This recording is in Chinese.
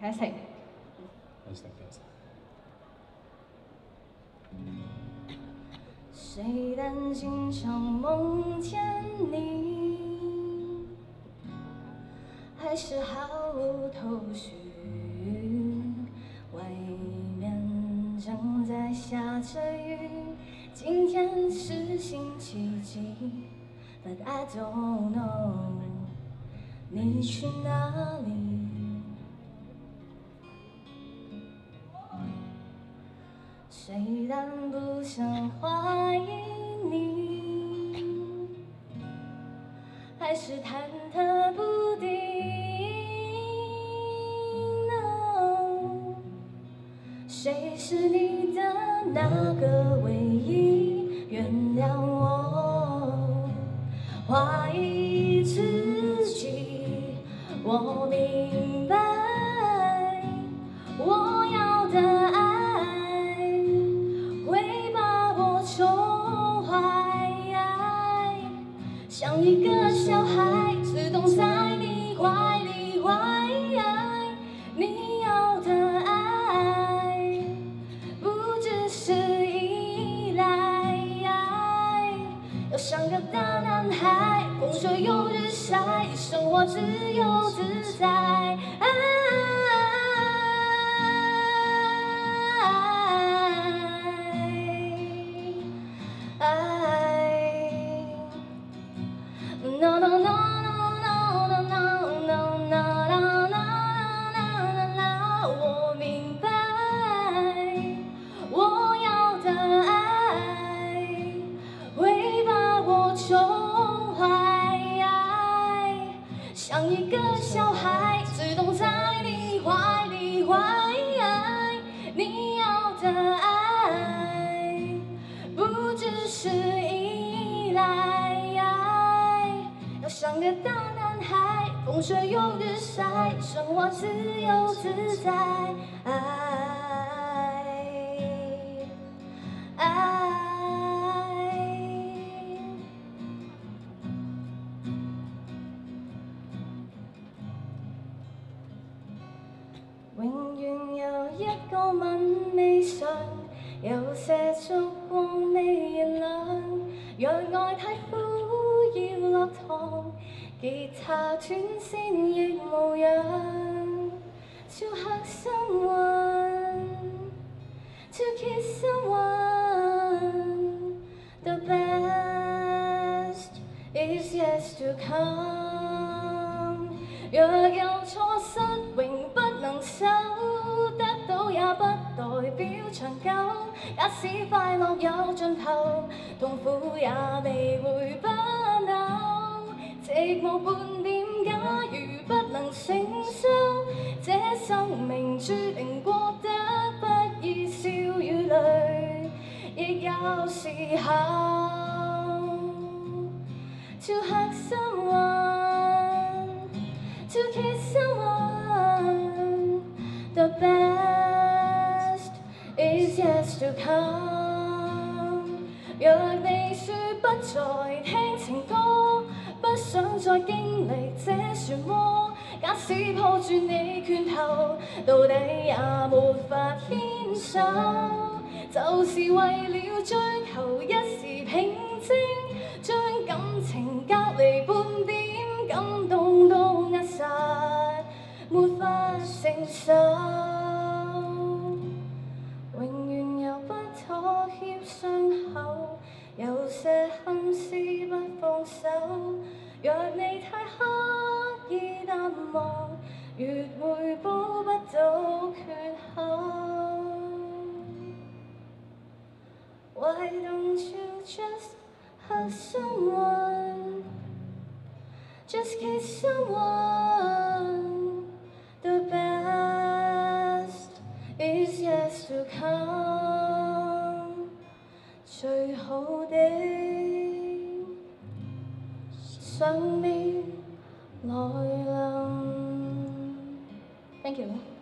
开始。谁担心常梦见你，还是毫无头绪？外面正在下着雨，今天是星期几？But I don't know，你去哪里？虽然不想怀疑你，还是忐忑不定。谁是你的那个唯一？原谅我怀疑自己，我像个大男孩，风吹又日晒，生活自由自在。像一个小孩，自动在你怀里怀。你要的爱，不只是依赖，要像个大男孩，风吹又日晒，生活自由自在。有一个吻未上，有些烛光未燃亮。若爱太苦要落堂，吉他断线亦无恙。To hug someone, to kiss someone, the best is yet to come。若有不代表长久。假使快乐有尽头，痛苦也未会不朽。寂寞半点，假如不能承受，这生命注定过得不易，笑与泪亦有时候。To hug someone, to kiss someone, the best. To come。若你说不再听情歌，不想再经历这漩涡，假使抱住你拳头，到底也没法牵手，就是为了追求一时平静，将感情隔离半点，感动都扼杀，没法承受。意淡忘，越会补不到缺口。Why don't you just hug someone, just kiss someone? The best is yet to come，最好的尚未来临。 Thank you。